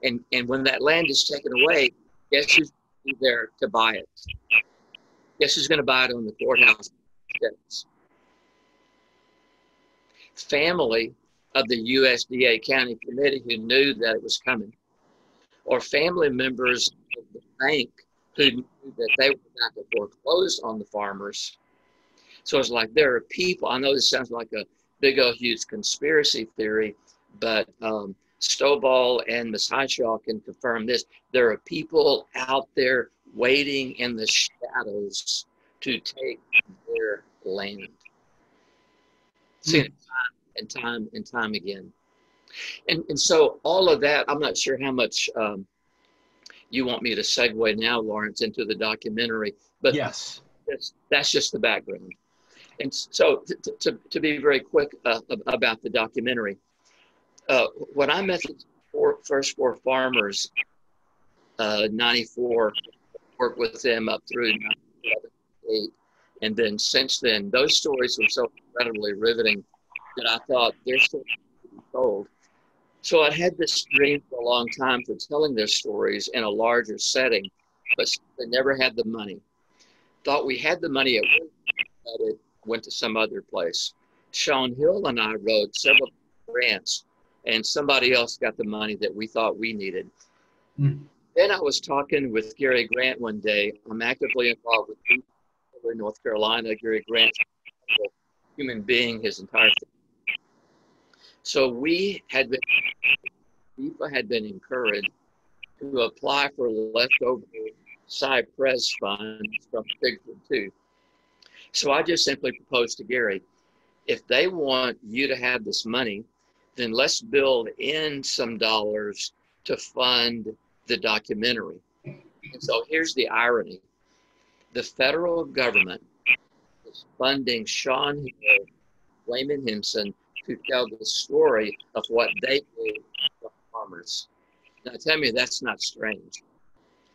And and when that land is taken away, guess who's there to buy it? Guess who's going to buy it on the courthouse steps? Family of the USDA county committee who knew that it was coming, or family members of the bank who knew that they were about to foreclose on the farmers. So it's like there are people, I know this sounds like a big old huge conspiracy theory, but um, Stovall and Ms. Can confirm this. There are people out there waiting in the shadows to take their land. Seen it time and time and time again. And, and so all of that, I'm not sure how much um, you want me to segue now, Lawrence, into the documentary, but yes, that's, that's just the background. And so to, to, to be very quick uh, about the documentary, uh, when I met the four, first four farmers, uh, 94, worked with them up through 98. And then since then, those stories were so incredibly riveting that I thought should be told. So I had this dream for a long time for telling their stories in a larger setting, but they never had the money. Thought we had the money at it went to some other place. Sean Hill and I wrote several grants and somebody else got the money that we thought we needed. Mm. Then I was talking with Gary Grant one day. I'm actively involved with in North Carolina. Gary Grant, human being, his entire family. So we had been, BEFA had been encouraged to apply for leftover cy pres funds from Pigford 2. So I just simply proposed to Gary, if they want you to have this money, then let's build in some dollars to fund the documentary. And so here's the irony the federal government is funding Sean Hill, Waymon Hinson to tell the story of what they did for farmers. Now, tell me that's not strange.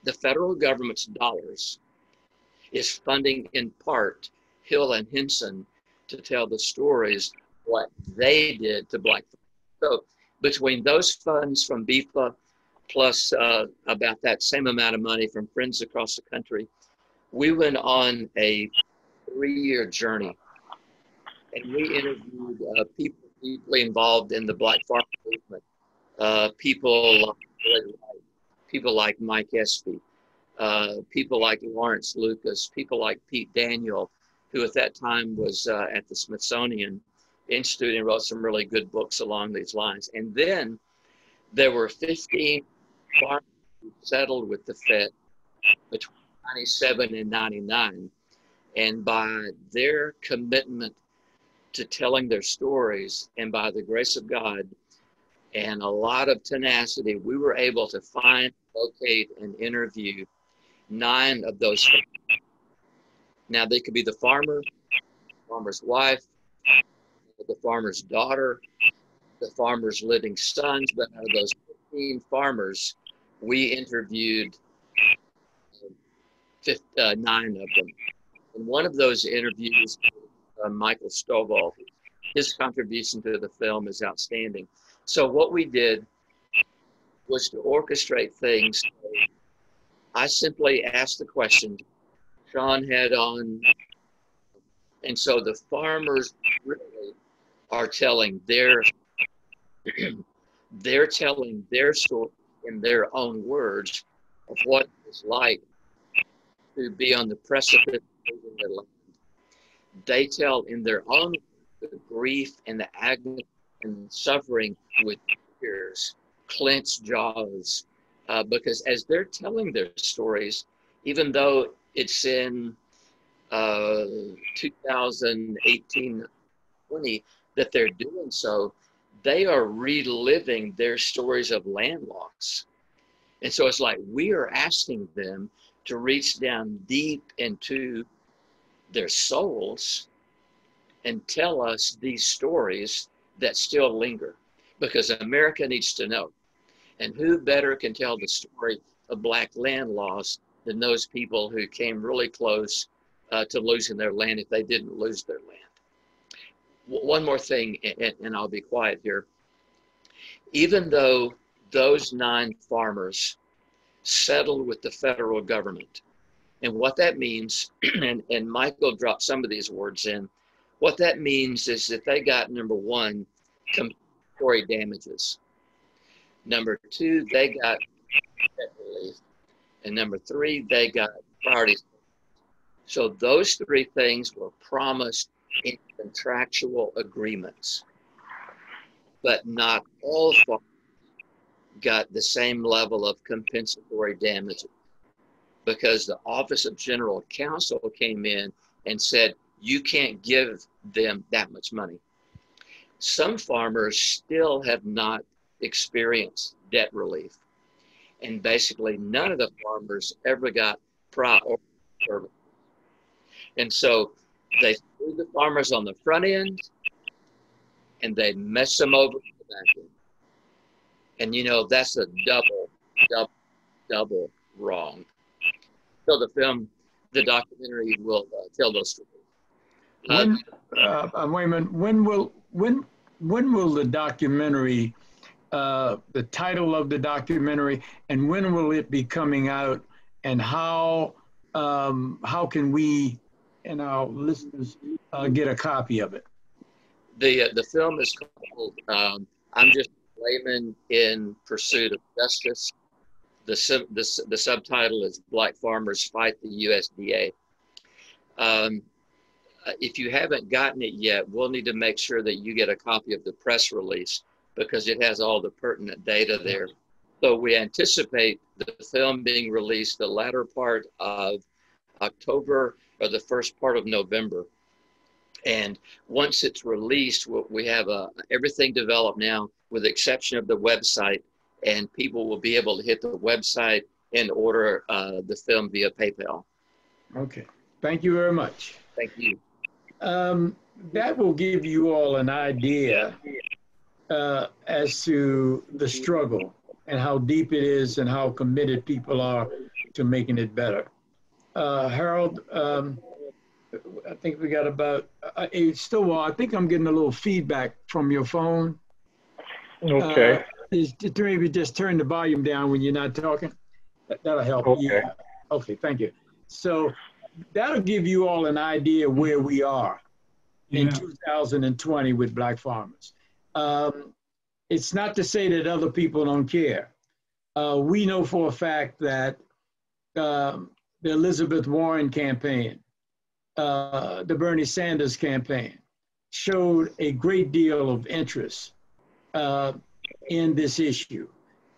The federal government's dollars is funding in part Hill and Henson to tell the stories what they did to black so between those funds from BEFA plus uh, about that same amount of money from friends across the country, we went on a three-year journey, and we interviewed uh, people deeply involved in the Black Farm movement, uh, people like, people like Mike Espy, uh, people like Lawrence Lucas, people like Pete Daniel, who at that time was uh, at the Smithsonian Institute and wrote some really good books along these lines. And then there were 15 farmers who settled with the Fed between 97 and 99. And by their commitment to telling their stories, and by the grace of God and a lot of tenacity, we were able to find, locate, and interview nine of those. Now, they could be the farmer, farmer's wife, the farmer's daughter, the farmer's living sons, but out of those 15 farmers, we interviewed uh, nine of them. And one of those interviews, uh, Michael Stovall, his contribution to the film is outstanding. So what we did was to orchestrate things. I simply asked the question. Sean had on, and so the farmers really are telling their they're telling their story in their own words of what it's like to be on the precipice of their land. They tell in their own the grief and the agony and suffering with tears, clenched jaws, uh, because as they're telling their stories, even though it's in uh, 2018 20 that they're doing so, they are reliving their stories of land loss. And so it's like we are asking them to reach down deep into their souls and tell us these stories that still linger because America needs to know. And who better can tell the story of Black land loss than those people who came really close uh, to losing their land if they didn't lose their land? One more thing, and, and I'll be quiet here. Even though those nine farmers settled with the federal government, and what that means, and, and Michael dropped some of these words in, what that means is that they got number one, compensatory damages. Number two, they got relief. And number three, they got priorities. So those three things were promised in contractual agreements. But not all got the same level of compensatory damages because the Office of General Counsel came in and said, you can't give them that much money. Some farmers still have not experienced debt relief. And basically, none of the farmers ever got priority service. And so they threw the farmers on the front end and they mess them over the back end. And you know, that's a double, double, double wrong. So the film, the documentary will uh, tell those stories. Uh, when, uh, uh, wait a minute, when will, when, when will the documentary, uh, the title of the documentary, and when will it be coming out, and how, um, how can we and our listeners uh, get a copy of it? The uh, the film is called um, "I'm Just Layman in Pursuit of Justice." The, sub, the, the subtitle is "Black Farmers Fight the USDA." Um, if you haven't gotten it yet, we'll need to make sure that you get a copy of the press release because it has all the pertinent data there. So we anticipate the film being released the latter part of October or the first part of November. And once it's released, we have uh, everything developed now, with the exception of the website, and people will be able to hit the website and order uh, the film via PayPal. Okay. Thank you very much. Thank you. Um, that will give you all an idea uh, as to the struggle and how deep it is and how committed people are to making it better. Uh, Harold, um, I think we got about, uh, still, I think I'm getting a little feedback from your phone. Okay. Uh, is, maybe just turn the volume down when you're not talking. That, will help. Okay. Yeah. Okay, thank you. So that'll give you all an idea where we are yeah. in 2020 with black farmers. Um, it's not to say that other people don't care. Uh, we know for a fact that um, the Elizabeth Warren campaign, uh, the Bernie Sanders campaign, showed a great deal of interest uh, in this issue.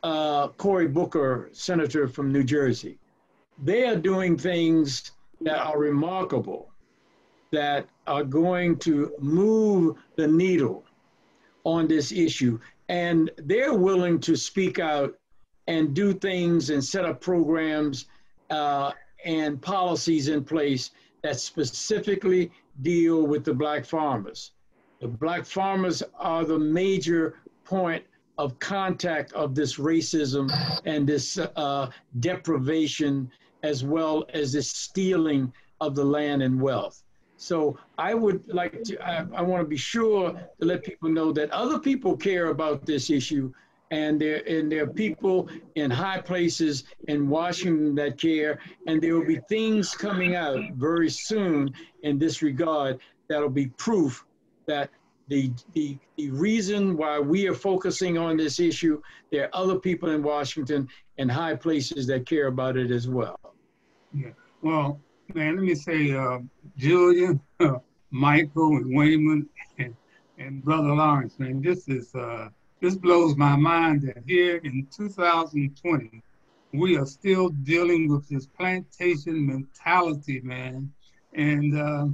Uh, Cory Booker, senator from New Jersey, they are doing things that are remarkable, that are going to move the needle on this issue. And they're willing to speak out and do things and set up programs uh, and policies in place that specifically deal with the black farmers. The black farmers are the major point of contact of this racism and this uh, deprivation, as well as this stealing of the land and wealth. So I would like to, I, I want to be sure to let people know that other people care about this issue and there and there are people in high places in Washington that care, and there will be things coming out very soon in this regard that'll be proof that the, the, the reason why we are focusing on this issue, there are other people in Washington and high places that care about it as well. Yeah. Well, man, let me say, uh, Julian, Michael, and Waymon, and, and Brother Lawrence, man, this is uh, this blows my mind that here in 2020, we are still dealing with this plantation mentality, man. And uh,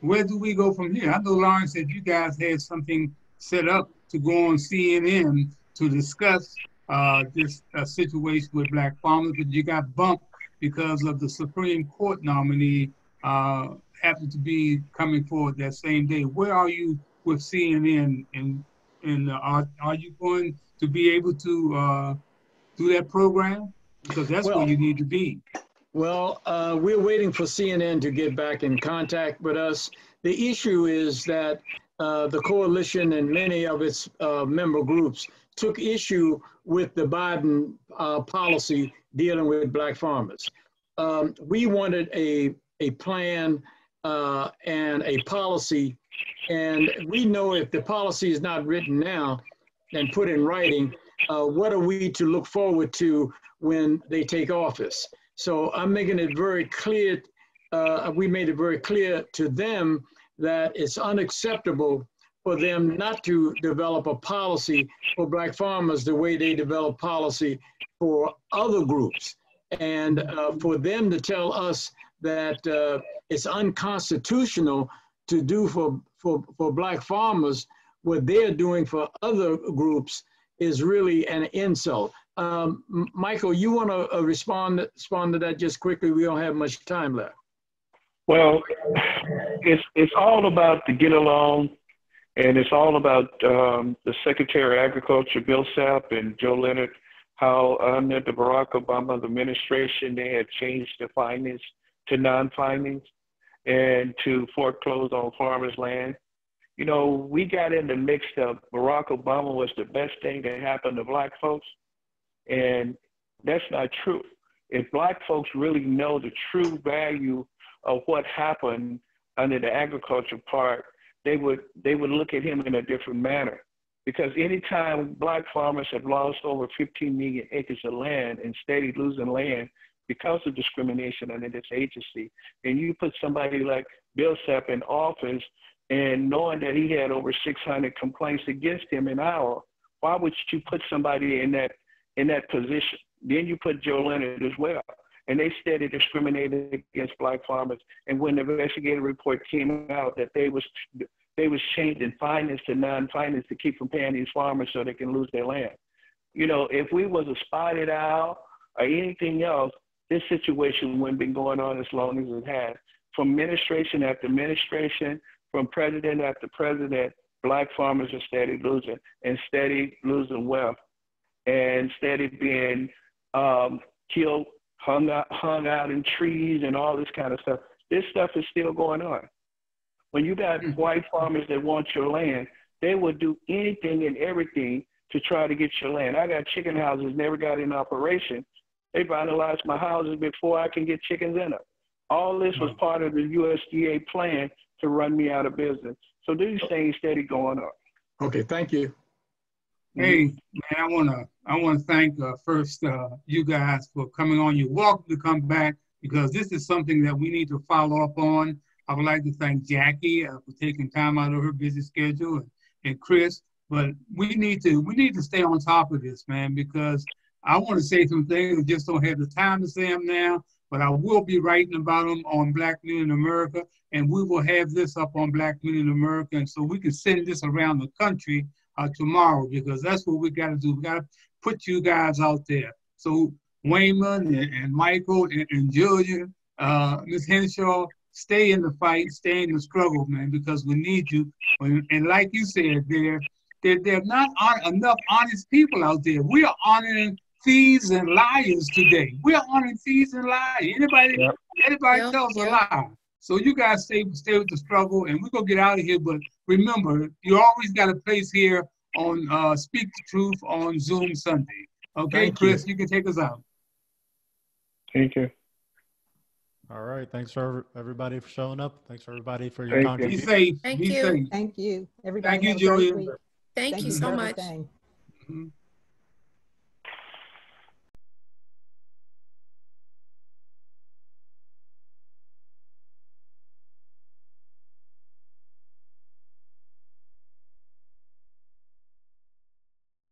where do we go from here? I know Lawrence said you guys had something set up to go on CNN to discuss uh, this uh, situation with black farmers, but you got bumped because of the Supreme Court nominee uh, happened to be coming forward that same day. Where are you with CNN, and and uh, are are you going to be able to uh, do that program? Because that's well, where you need to be. Well, uh, we're waiting for CNN to get back in contact with us. The issue is that uh, the coalition and many of its uh, member groups took issue with the Biden uh, policy dealing with black farmers. Um, we wanted a, a plan uh, and a policy, and we know if the policy is not written now and put in writing, uh, what are we to look forward to when they take office? So I'm making it very clear, uh, we made it very clear to them that it's unacceptable for them not to develop a policy for black farmers the way they develop policy for other groups. And uh, for them to tell us that uh, it's unconstitutional to do for, for, for black farmers what they're doing for other groups is really an insult. Um, Michael, you want to uh, respond respond to that just quickly? We don't have much time left. Well, it's it's all about the get along, and it's all about um, the Secretary of Agriculture, Bill Sapp, and Joe Leonard. How under the Barack Obama administration, they had changed the findings to non-findings and to foreclose on farmers' land. You know, we got in the mix of Barack Obama was the best thing that happened to black folks. And that's not true. If black folks really know the true value of what happened under the agriculture part, they would they would look at him in a different manner. Because anytime black farmers have lost over 15 million acres of land and steady losing land because of discrimination under this agency, and you put somebody like Bill Sapp in office and knowing that he had over 600 complaints against him in Iowa, why would you put somebody in that in that position. Then you put Joe Leonard as well. And they steady discriminated against black farmers. And when the investigative report came out that they was they was changing finance to non-finance to keep from paying these farmers so they can lose their land. You know, if we was a spotted owl or anything else, this situation wouldn't been going on as long as it has. From administration after administration, from president after president, black farmers are steady losing and steady losing wealth and instead of being um, killed, hung out, hung out in trees and all this kind of stuff. This stuff is still going on. When you got mm-hmm. white farmers that want your land, they will do anything and everything to try to get your land. I got chicken houses, never got in operation. They vandalized my houses before I can get chickens in them. All this was part of the USDA plan to run me out of business. So these things steady going up. Okay, thank you. Hey, man, I wanna I wanna thank uh, first uh, you guys for coming on. You're welcome to come back because this is something that we need to follow up on. I would like to thank Jackie uh, for taking time out of her busy schedule and, and Chris. But we need to we need to stay on top of this, man, because I want to say some things. I just don't have the time to say them now. But I will be writing about them on Black Men in America, and we will have this up on Black Men in America, and so we can send this around the country uh, tomorrow because that's what we got to do. We got to put you guys out there. So Waymon and, and Michael and, and Julian, uh, Ms. Henshaw, stay in the fight, stay in the struggle, man, because we need you. And like you said, there, there, there are not enough honest people out there. We are honoring thieves and liars today. We are honoring thieves and liars. Anybody, yep. anybody yep. tells yep. a lie. So you guys stay stay with the struggle, and we're gonna get out of here. But remember, you always got a place here on uh, Speak the Truth on Zoom Sunday. Okay, Thank. Chris, you can take us out. Thank you. All right. Thanks for everybody for showing up. Thanks for everybody for your Thank you. Be safe. Thank Be you. safe. Thank you. Everybody Thank you, have a Julia. week. Thank you so much. everything. Mhm.